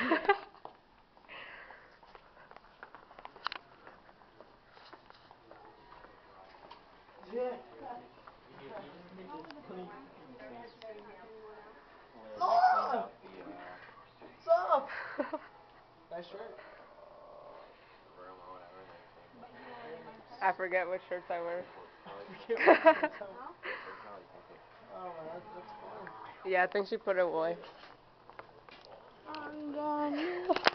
I forget which shirts I wear. Yeah, I think she put it away. I'm gone.